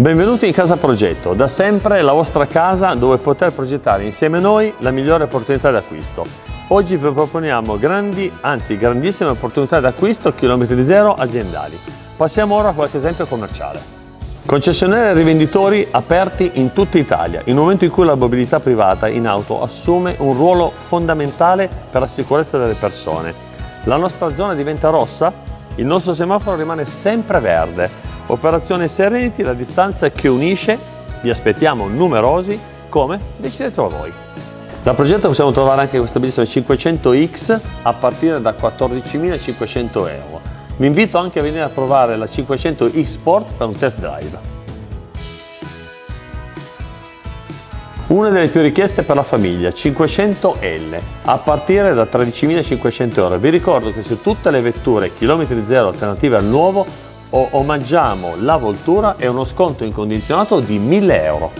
Benvenuti in Casa Progetto, da sempre la vostra casa dove poter progettare insieme a noi la migliore opportunità d'acquisto. Oggi vi proponiamo grandi, anzi grandissime opportunità d'acquisto chilometri zero aziendali. Passiamo ora a qualche esempio commerciale. Concessionari e rivenditori aperti in tutta Italia, in un momento in cui la mobilità privata in auto assume un ruolo fondamentale per la sicurezza delle persone. La nostra zona diventa rossa, il nostro semaforo rimane sempre verde Operazione Serenity, la distanza che unisce, vi aspettiamo numerosi, come? Decidetelo voi. Dal progetto possiamo trovare anche questa bellissima 500X a partire da 14.500 euro. Vi invito anche a venire a provare la 500X Sport per un test drive. Una delle più richieste per la famiglia, 500L, a partire da 13.500 euro. Vi ricordo che su tutte le vetture chilometri zero alternative al nuovo omaggiamo la voltura e uno sconto incondizionato di 1000 euro.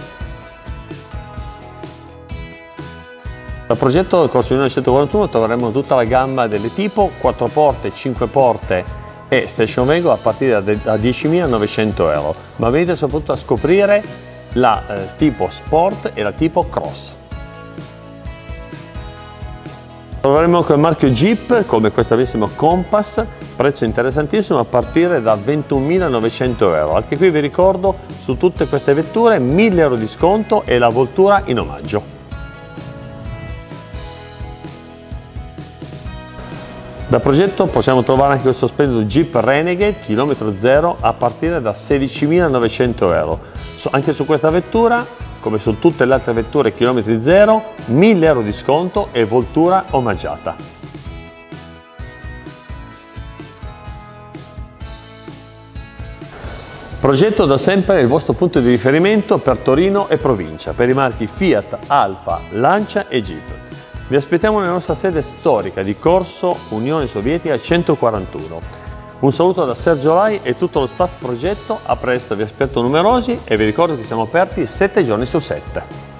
Dal progetto del Corso 1941 troveremo tutta la gamma delle tipo 4 porte, 5 porte e Station Wagon a partire da 10.900 euro, ma venite soprattutto a scoprire la eh, tipo Sport e la tipo Cross. Troveremo col marchio Jeep come questa bellissima Compass, prezzo interessantissimo a partire da 21.900 euro. Anche qui vi ricordo su tutte queste vetture 1.000 euro di sconto e la voltura in omaggio. Da progetto possiamo trovare anche questo splendido Jeep Renegade chilometro zero a partire da 16.900 euro. Anche su questa vettura come su tutte le altre vetture chilometri zero, 1000 euro di sconto e voltura omaggiata. Progetto da sempre il vostro punto di riferimento per Torino e provincia, per i marchi Fiat, Alfa, Lancia e Jeep. Vi aspettiamo nella nostra sede storica di Corso Unione Sovietica 141 un saluto da Sergio Lai e tutto lo staff progetto, a presto vi aspetto numerosi e vi ricordo che siamo aperti 7 giorni su 7.